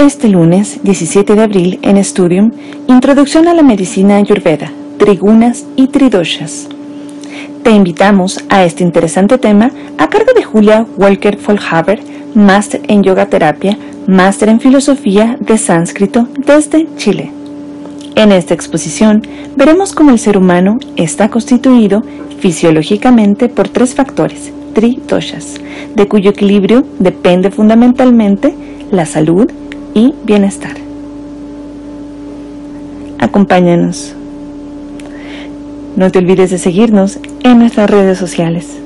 Este lunes 17 de abril en Studium, Introducción a la Medicina Ayurveda, Trigunas y Tridoshas. Te invitamos a este interesante tema a cargo de Julia Walker Folhaber, máster en yoga terapia, máster en filosofía de sánscrito desde Chile. En esta exposición veremos cómo el ser humano está constituido fisiológicamente por tres factores, tridoshas, de cuyo equilibrio depende fundamentalmente la salud y bienestar. Acompáñanos. No te olvides de seguirnos en nuestras redes sociales.